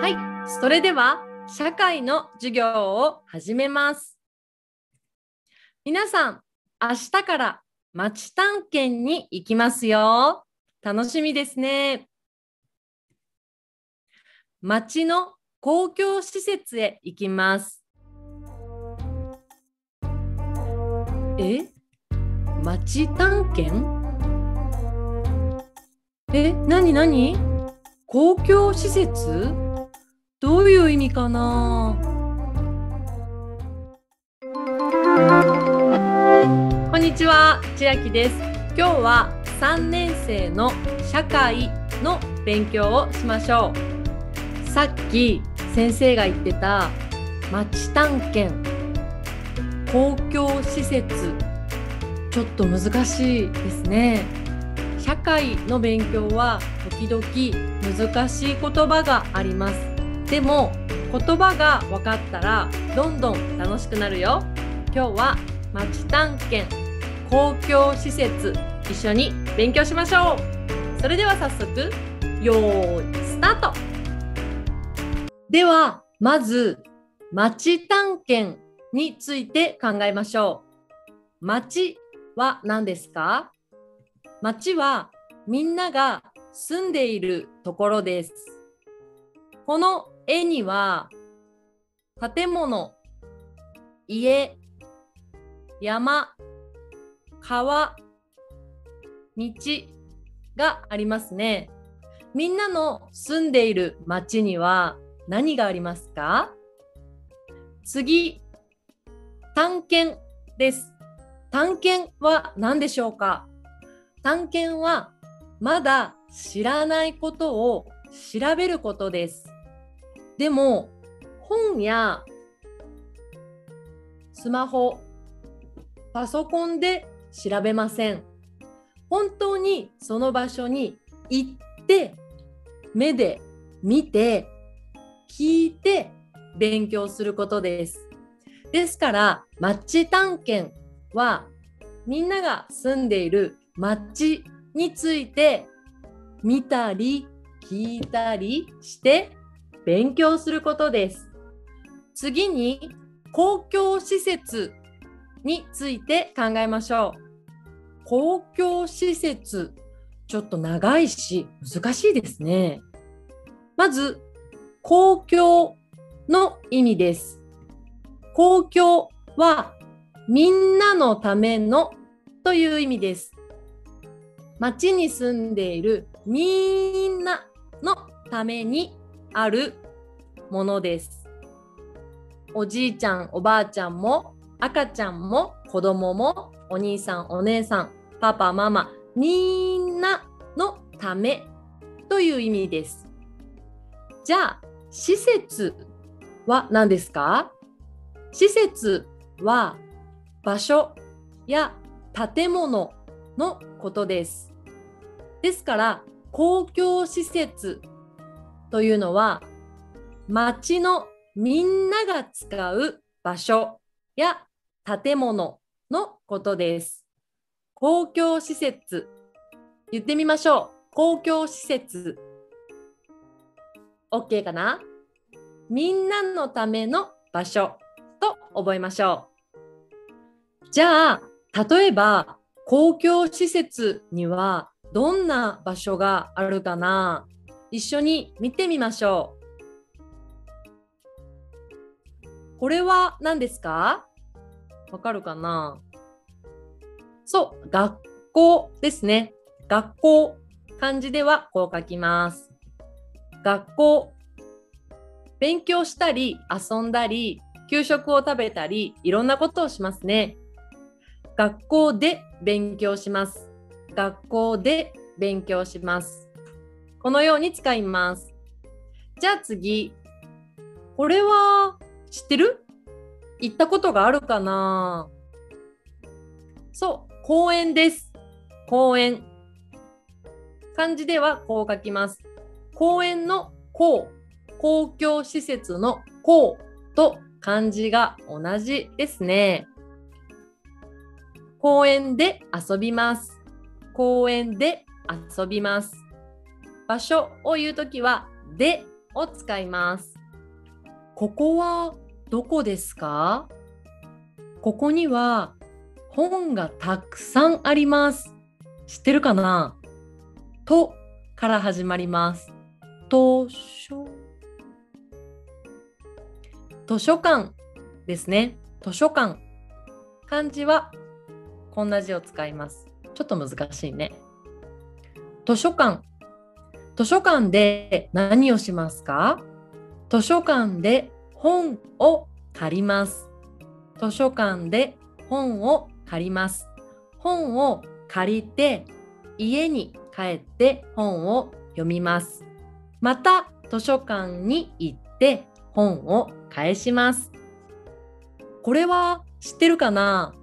はい、それでは社会の授業を始めます。皆さん、明日から町探検に行きますよ。楽しみですね。町の公共施設へ行きます。え？町探検？え、なになに公共施設？いかなこんにちは、千秋です。今日は3年生の社会の勉強をしましょう。さっき先生が言ってた町探検、公共施設、ちょっと難しいですね。社会の勉強は時々難しい言葉があります。でも言葉が分かったらどんどん楽しくなるよ。今日は町探検公共施設一緒に勉強しましょう。それでは早速よーいスタートではまず町探検について考えましょう。町は何ですか？町はみんなが住んでいるところです。この絵には建物、家、山、川、道がありますね。みんなの住んでいる町には何がありますか？次、探検です。探検は何でしょうか？探検はまだ知らないことを調べることです。でも本やスマホ、パソコンで調べません。本当にその場所に行って目で見て聞いて勉強することです。ですから町探検はみんなが住んでいる町について見たり聞いたりして勉強することです。次に公共施設について考えましょう。公共施設、ちょっと長いし難しいですね。まず、公共の意味です。公共はみんなのためのという意味です。町に住んでいるみんなのためにあるものです。おじいちゃん、おばあちゃんも赤ちゃんも子供もお兄さん、お姉さん、パパ、ママ、みんなのためという意味です。じゃあ、施設は何ですか？施設は場所や建物のことです。ですから、公共施設というのは、町のみんなが使う場所や建物のことです。公共施設。言ってみましょう。公共施設。OK かな？みんなのための場所と覚えましょう。じゃあ、例えば公共施設にはどんな場所があるかな？一緒に見てみましょう。これは何ですか？わかるかな？そう、学校ですね。学校。漢字ではこう書きます。学校。勉強したり、遊んだり、給食を食べたり、いろんなことをしますね。学校で勉強します。学校で勉強します。このように使います。じゃあ次。これは知ってる？行ったことがあるかな？そう、公園です。公園。漢字ではこう書きます。公園の公、公共施設の公と漢字が同じですね。公園で遊びます。公園で遊びます。場所を言うときは、でを使います。ここはどこですか？ここには本がたくさんあります。知ってるかな？とから始まります。図書図書館ですね。図書館。漢字はこんな字を使います。ちょっと難しいね。図書館。図書館で何をしますか？図書館で本を借ります。図書館で本を借ります。本を借りて家に帰って本を読みます。また図書館に行って本を返します。これは知ってるかな？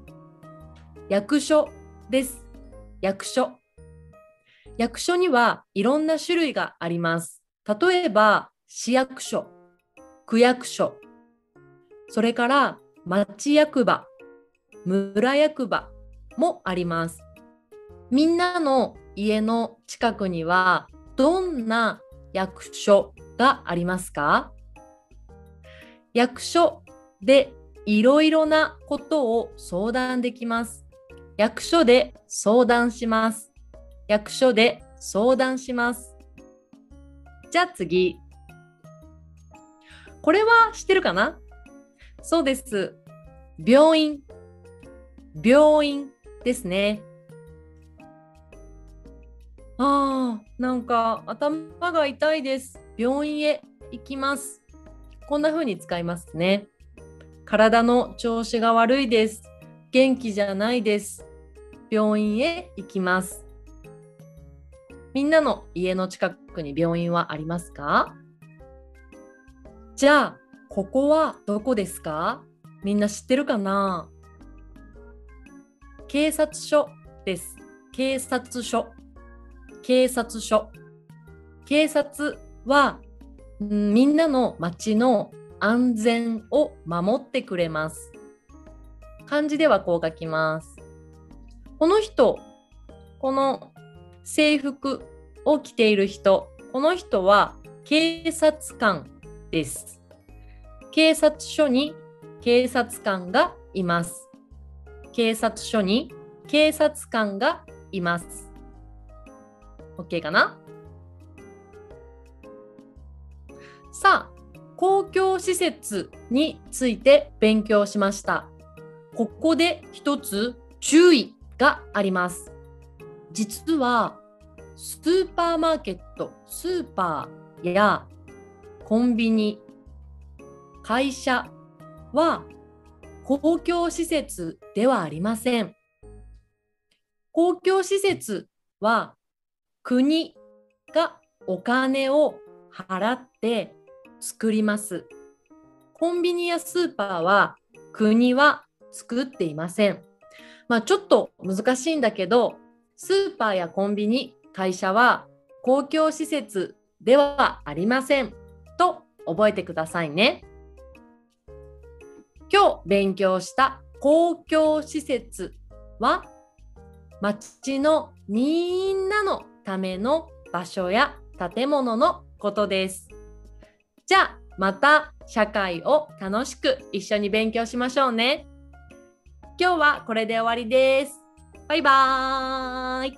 役所です。役所。役所にはいろんな種類があります。例えば市役所、区役所、それから町役場、村役場もあります。みんなの家の近くにはどんな役所がありますか？役所でいろいろなことを相談できます。役所で相談します。役所で相談します。じゃあ次。これは知ってるかな？そうです。病院。病院ですね。ああ、なんか頭が痛いです。病院へ行きます。こんな風に使いますね。体の調子が悪いです。元気じゃないです。病院へ行きます。みんなの家の近くに病院はありますか？じゃあ、ここはどこですか？みんな知ってるかな？警察署です。警察署。警察署。警察は、んみんなの街の安全を守ってくれます。漢字ではこう書きます。この人、この制服を着ている人、この人は警察官です。警察署に警察官がいます。警察署に警察官がいます。OK かな？さあ、公共施設について勉強しました。ここで一つ注意があります。実はスーパーマーケット、スーパーやコンビニ、会社は公共施設ではありません。公共施設は国がお金を払って作ります。コンビニやスーパーは国は作っていません。まあちょっと難しいんだけど、スーパーやコンビニ、会社は公共施設ではありません。と覚えてくださいね。今日勉強した公共施設は町のみんなのための場所や建物のことです。じゃあまた社会を楽しく一緒に勉強しましょうね。今日はこれで終わりです。バイバーイ。